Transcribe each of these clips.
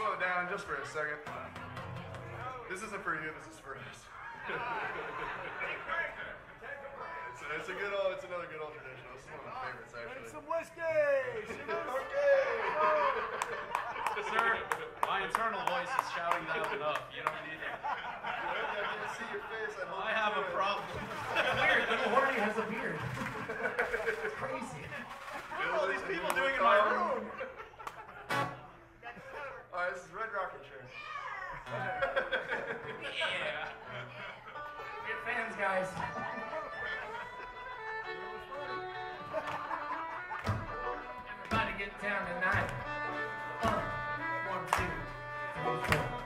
slow down just for a second. This isn't for you. This is for us. it's, it's a good old. It's another good old tradition. This is one of my favorites actually. Some whiskey! Sir, my internal voice is shouting loud enough. You don't need it. I can't see your face. I, hope I have a problem. Weird, little Horny has a beard. Guys. Everybody get down tonight. One, two, three, four.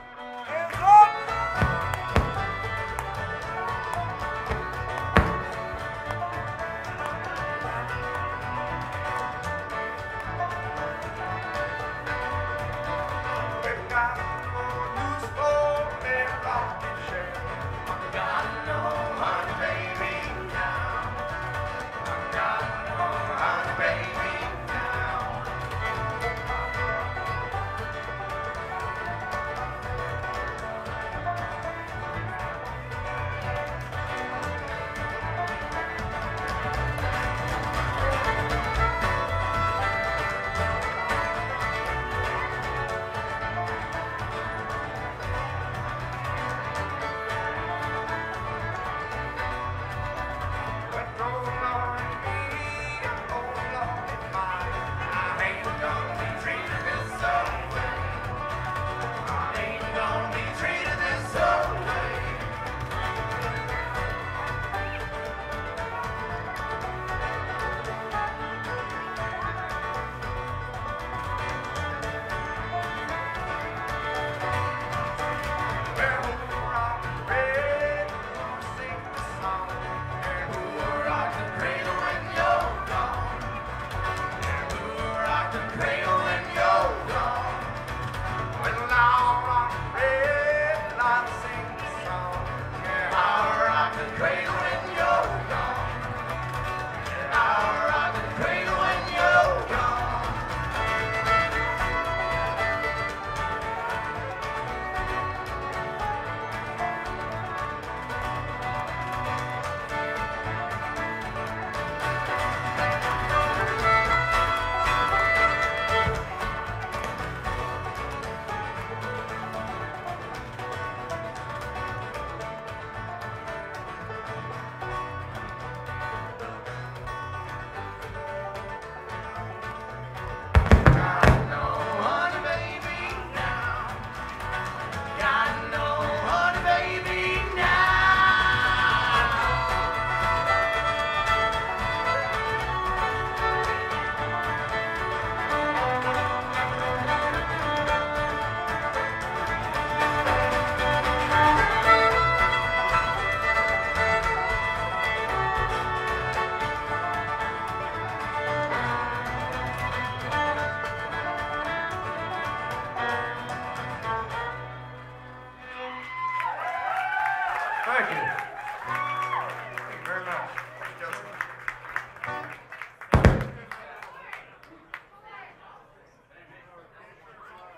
Thank you.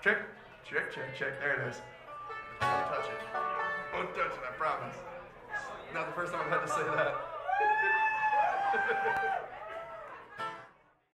Check, check, check, check. There it is. Don't touch it. Don't touch it, I promise. Not the first time I've had to say that.